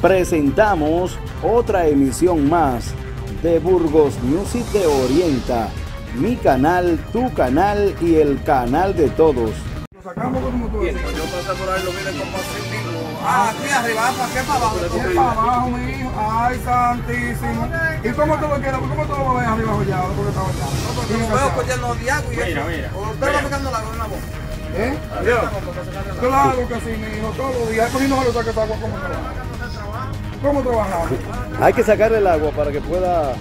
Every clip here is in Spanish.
presentamos otra emisión más de Burgos Music te orienta. Mi canal, tu canal y el canal de todos. Lo sacamos como tú decías. Yo pasé por ahí, lo vine como así mismo. Ah, aquí arriba, ¿para qué para abajo? ¿Qué para abajo, mi hijo? Ay, santísimo. ¿Y cómo tú lo quieres? ¿Cómo tú lo vas a ver arriba hollado? Porque está hollado. Porque lo veo cogiendo de agua y eso. O usted va sacando la de una boca. ¿Eh? Claro que sí, mi hijo, todos los días. ¿Por qué no se lo saca esa agua? ¿Cómo trabaja? ¿Cómo trabajamos? Hay que sacar el agua para que pueda...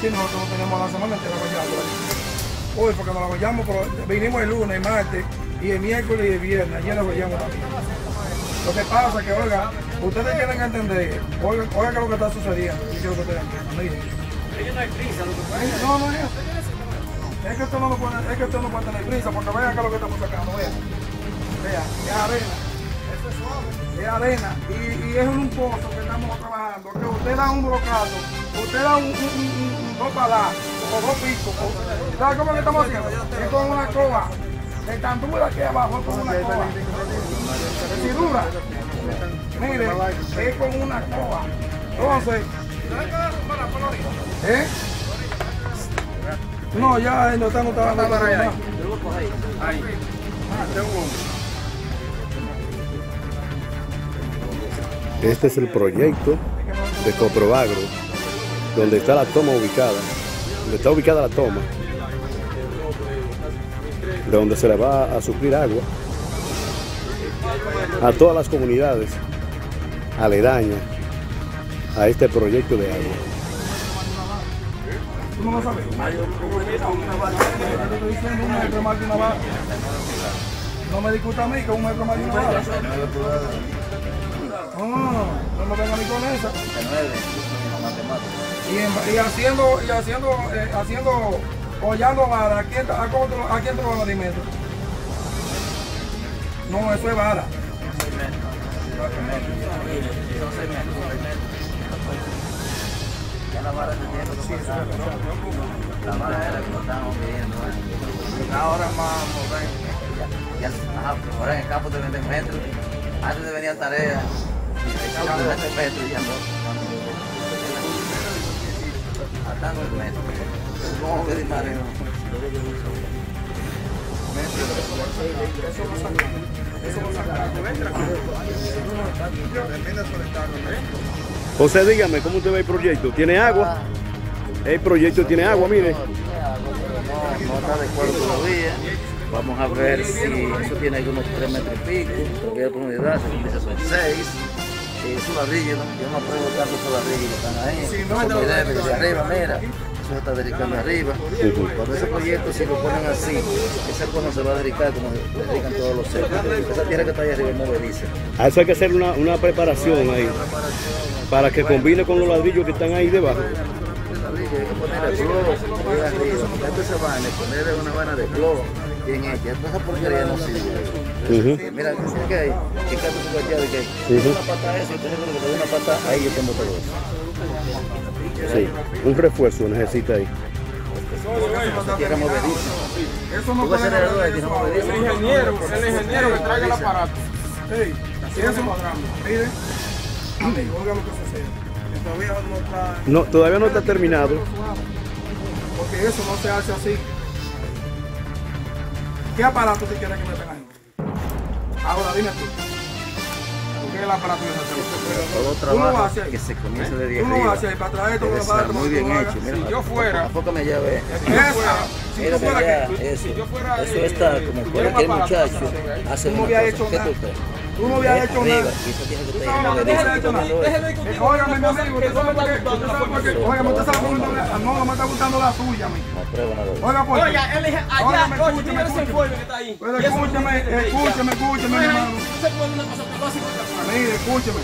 Sí, nosotros no tenemos la semana entera hollado. Hoy, porque nos la hollamos, pero vinimos el lunes, el martes, y el miércoles y el viernes. Ayer la hollamos también. Lo que pasa es que, oiga, ustedes tienen que entender, oiga, oiga que lo que está sucediendo. Yo quiero que ustedes entiendan. Miren. No, no es eso. Es que esto no lo puede, es que esto no puede tener prisa, porque vean acá lo que estamos sacando, vean. Vean, es arena. Esto es suave. Es arena. Y, y es un pozo que estamos trabajando. Que usted da un brocazo, usted da un, un, un, un dos palazos, o dos picos. o- ¿Sabe cómo que estamos haciendo? Es con una coba. De tan dura aquí abajo, es con una coba. Si dura. Mire, es con una coba. Entonces, ¿eh? No, ya no estamos trabajando para allá. Este es el proyecto de Coproagro, donde está la toma ubicada, donde está ubicada la toma, de donde se le va a suplir agua a todas las comunidades aledañas a este proyecto de agua. ¿Tú no me discuta a mí que un metro más de una vara. No, no me venga a mí con esa. Y, y haciendo, y haciendo, eh, haciendo, hollando vara, ¿a quién, a, ¿a quién van a dar metro? No, eso es vara. Ya la vara tiene que. La vara era que lo estábamos pidiendo. Ahora ven. Ya, ajá, ahora en el campo de 20 metros. Antes de venir a tarea, el campo de 20 metros ya no. Atando el metro. ¿Cómo que José, dígame, ¿cómo usted ve el proyecto? ¿Tiene agua? El proyecto tiene agua, mire. No, no está de acuerdo todavía. Vamos a ver si eso tiene algunos 3 metros y pico. Todavía la comunidad se dice son 6. Eh, su ladrillo, ¿no? yo no apruebo tanto esos ladrillos que están ahí. Débiles de arriba, mira. Eso se está dedicando arriba. Cuando ese proyecto, si lo ponen así, ese no se va a dedicar como dedican todos los cerros. Esa tierra que está ahí arriba es movediza. A eso hay que hacer una, una preparación ahí, para que combine con los ladrillos que están ahí debajo. El hay que cloro ahí arriba. Se va a ponerle una de cloro bien hecha. Toda esa porquería no sirve. Ujú. Sí, Mira, ¿qué que hay? ¿Qué caso su guayaba que hay? Una pata eso, entonces cuando te doy una pata, ahí yo tengo todo eso. Sí, un refuerzo necesita ahí. Eso no puede ser el ingeniero, el ingeniero que traiga el aparato. Ey, y eso, mire, oiga lo que sucede. Que todavía no está. No, todavía no está terminado. Porque eso no se hace así. ¿Qué aparato tú quieres que me tenga ahí? Ahora dime tú. ¿Qué es el aparato que se hace? Todo trabajo que se comienza de 10 Tú lo arriba. haces para traer todo lo muy bien hecho. Mira, Si yo fuera- si tú fueras allá, que eso. si yo fuera, Eso eh, está eh, como cualquier muchacho hace. Tú no habías hecho nada. que Tú no, tú no lo ves. Déjeme discutir Óigame, mi amigo, que usted sabe por qué, usted sabe por qué, óigame, usted sabe por qué no no, no me está gustando la suya, mi. Nada. Oiga, por qué. Oiga, él es allá, oye, escúchame, escúchame. fuego que está ahí. Pues escúchame, que escúchame, escúchame, mi hermano. que. Mire, escúcheme,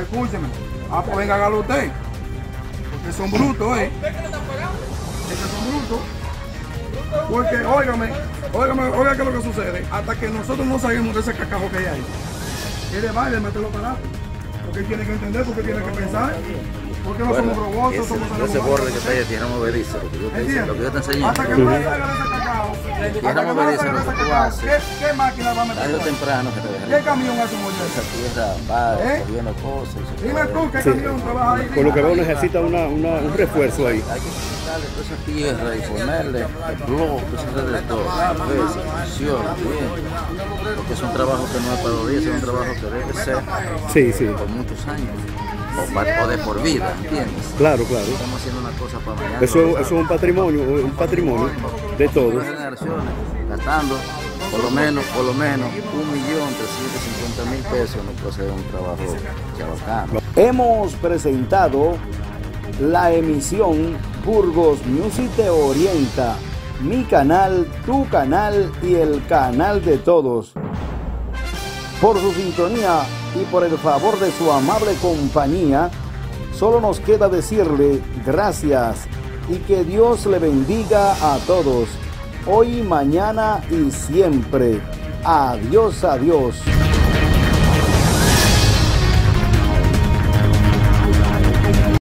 escúcheme. Ah, pues venga, hágalo usted. Porque son brutos, ¿eh? ¿Ve que le están pagando? Es que son brutos. Porque, óigame, óigame, oiga qué es lo que sucede. Hasta que nosotros no salimos de ese cacajo que hay ahí. Él va y le mete los aparatos. Porque él tiene que entender, porque tiene que pensar. Porque no Bueno, somos robosos, ese, somos ese borde que está ahí es tierra movediza, lo que yo te, ¿Entiendes? lo que yo te enseñé. Hasta que no salga de ese cacao, le movediza, de lo que tú haces. ¿qué, qué máquina va a Tarde o meter? temprano que te ¿Qué camión hace un esa tierra va ¿Eh? cosas. Dime tú, ¿qué camión trabaja ahí? Por lo que veo necesita una, una- un refuerzo ahí. Hay que quitarle toda esa tierra y ponerle el bloque alrededor, ves, funciona bien. Porque es un trabajo que no es para los días, es un trabajo que debe ser Sí, sí. por muchos años. O, o de por vida, ¿entiendes? Claro, claro. Estamos haciendo una cosa para mañana. Eso, eso es un patrimonio, un patrimonio de todos. Generaciones gastando por lo menos, por lo menos, un millón trescientos mil pesos no puede ser un trabajo chabacano. Hemos presentado la emisión Burgos Music te orienta. Mi canal, tu canal y el canal de todos. Por su sintonía y por el favor de su amable compañía, solo nos queda decirle gracias y que Dios le bendiga a todos, hoy, mañana y siempre. Adiós, adiós.